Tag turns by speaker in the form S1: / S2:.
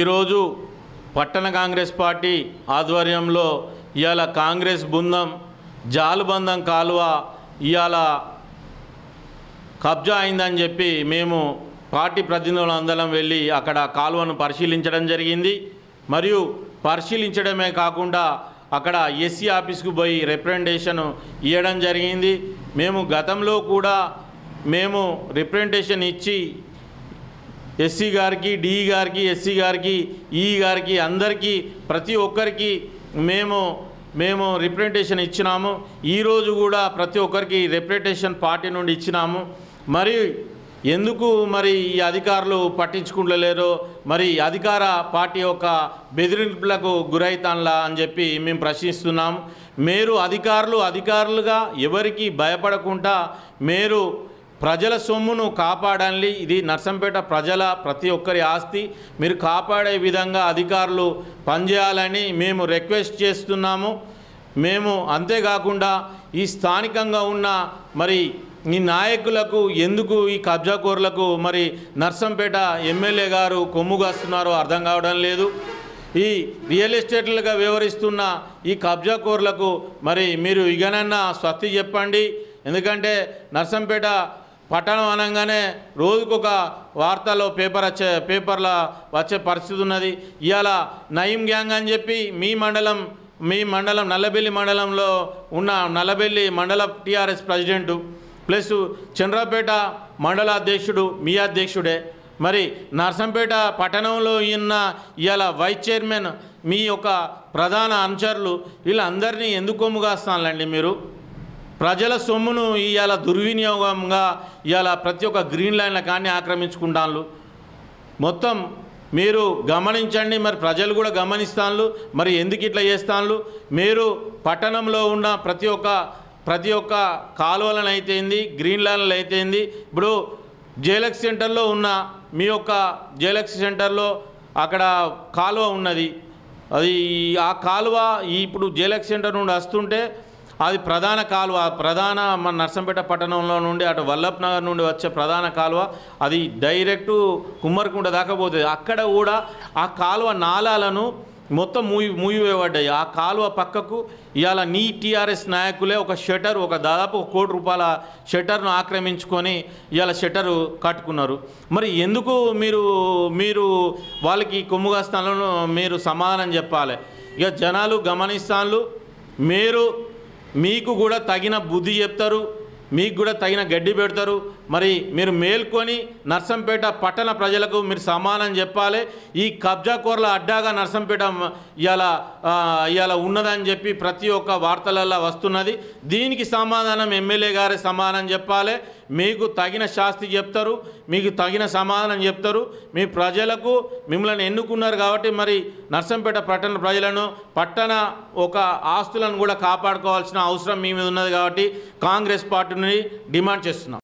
S1: ఈరోజు పట్టణ కాంగ్రెస్ పార్టీ ఆధ్వర్యంలో ఇవాళ కాంగ్రెస్ బృందం జాలుబంధం కాలువ ఇవాళ కబ్జా అయిందని చెప్పి మేము పార్టీ ప్రతినిధులు అందరం వెళ్ళి అక్కడ కాలువను పరిశీలించడం జరిగింది. మరియు పరిశీలించడమే కాకుండా అక్కడ ఎస్సీ ఆఫీస్కు పోయి రిప్రజెంటేషన్ ఇవ్వడం జరిగింది. మేము గతంలో కూడా మేము రిప్రజెంటేషన్ ఇచ్చి ఎస్సీ గారికి డి గారికి ఎస్సీ గారికి ఈ గారికి అందరికీ ప్రతి ఒక్కరికి మేము మేము రిప్రజెంటేషన్ ఇచ్చినాము. ఈరోజు కూడా ప్రతి ఒక్కరికి రిప్రజెంటేషన్ పార్టీ నుండి ఇచ్చినాము. మరి ఎందుకు మరి ఈ అధికారులు పట్టించుకుంటలేరో మరి అధికార పార్టీ యొక్క బెదిరింపులకు గురైతాన్లా అని చెప్పి మేము ప్రశ్నిస్తున్నాము. మీరు అధికారులు అధికారులుగా ఎవరికి భయపడకుండా మీరు ప్రజల సొమ్మును కాపాడాలి. ఇది నర్సంపేట ప్రజల ప్రతి ఒక్కరి ఆస్తి. మీరు కాపాడే విధంగా అధికారులు పనిచేయాలని మేము రిక్వెస్ట్ చేస్తున్నాము. మేము అంతేకాకుండా ఈ స్థానికంగా ఉన్న మరి ఈ నాయకులకు ఎందుకు ఈ కబ్జాకోరులకు మరి నర్సంపేట ఎమ్మెల్యే గారు కొమ్ముగాస్తున్నారో అర్థం కావడం లేదు. ఈ రియల్ ఎస్టేట్లుగా వ్యవహరిస్తున్న ఈ కబ్జాకోరులకు మరి మీరు ఇగనన్నా స్వస్తి చెప్పండి. ఎందుకంటే నర్సంపేట పట్టణం అనగానే రోజుకొక వార్తలో పేపర్ వచ్చే పేపర్ల వచ్చే పరిస్థితి ఉన్నది. ఇవాళ నయీం గ్యాంగ్ అని చెప్పి మీ మండలం మీ మండలం నల్లబెల్లి మండలంలో ఉన్న నల్లబెల్లి మండల టీఆర్ఎస్ ప్రెసిడెంటు ప్లస్ చంద్రపేట మండల అధ్యక్షుడు మీ అధ్యక్షుడే. మరి నర్సంపేట పట్టణంలో ఉన్న ఇవాళ వైస్ చైర్మన్ మీ యొక్క ప్రధాన అనుచరులు. వీళ్ళందరినీ ఎందుకు కొమ్ముగాస్తానులండి మీరు? ప్రజల సొమ్మును ఇవాళ దుర్వినియోగంగా ఇవాళ ప్రతి ఒక్క గ్రీన్ లైన్ల కానీ ఆక్రమించుకుంటాను మొత్తం మీరు గమనించండి మరి ప్రజలు కూడా గమనిస్తాను మరి ఎందుకు ఇట్లా చేస్తాను మీరు పట్టణంలో ఉన్న ప్రతి ఒక్క ప్రతి ఒక్క కాలువలను అయితేంది గ్రీన్ లైన్లు అయితేంది ఇప్పుడు జేలక్స్ సెంటర్లో ఉన్న మీ యొక్క జేలక్స్ సెంటర్లో అక్కడ కాలువ ఉన్నది. అది ఆ కాలువ ఇప్పుడు జేలక్స్ సెంటర్ నుండి వస్తుంటే అది ప్రధాన కాలువ ప్రధాన మన నర్సంపేట పట్టణంలో నుండి అటు వల్లభ్ నగర్ నుండి వచ్చే ప్రధాన కాలువ అది డైరెక్ట్ కుమ్మరికుంట దాకా పోతుంది. అక్కడ కూడా ఆ కాలువ నాళాలను మొత్తం మూయి మూయివేయబడ్డాయి. ఆ కాలువ పక్కకు ఇవాళ నీ టీఆర్ఎస్ నాయకులే ఒక షటర్ ఒక దాదాపు ఒక కోటి రూపాయల షటర్ను ఆక్రమించుకొని ఇవాళ షటరు కట్టుకున్నారు. మరి ఎందుకు మీరు మీరు వాళ్ళకి కొమ్ముగా స్థానంలో మీరు సమాధానం చెప్పాలి? ఇక జనాలు గమనిస్తాన్లు. మీరు మీకు కూడా తగిన బుద్ధి చెప్తారు మీకు కూడా తగిన గడ్డి పెడతారు. మరి మీరు మేల్కొని నర్సంపేట పట్టణ ప్రజలకు మీరు సమానం చెప్పాలి. ఈ కబ్జాకోర్ల అడ్డాగా నర్సంపేట ఇవాళ ఇవాళ ఉన్నదని చెప్పి ప్రతి ఒక్క వార్తలలో వస్తున్నది. దీనికి సమాధానం ఎమ్మెల్యే గారే సమాధానం చెప్పాలి. మీకు తగిన శాస్తి చెప్తారు మీకు తగిన సమాధానం చెప్తారు. మీ ప్రజలకు మిమ్మల్ని ఎన్నుకున్నారు కాబట్టి మరి నర్సంపేట పట్టణ ప్రజలను పట్టణ ఒక ఆస్తులను కూడా కాపాడుకోవాల్సిన అవసరం మీ మీద ఉన్నది కాబట్టి కాంగ్రెస్ పార్టీ నుండి డిమాండ్ చేస్తున్నాం.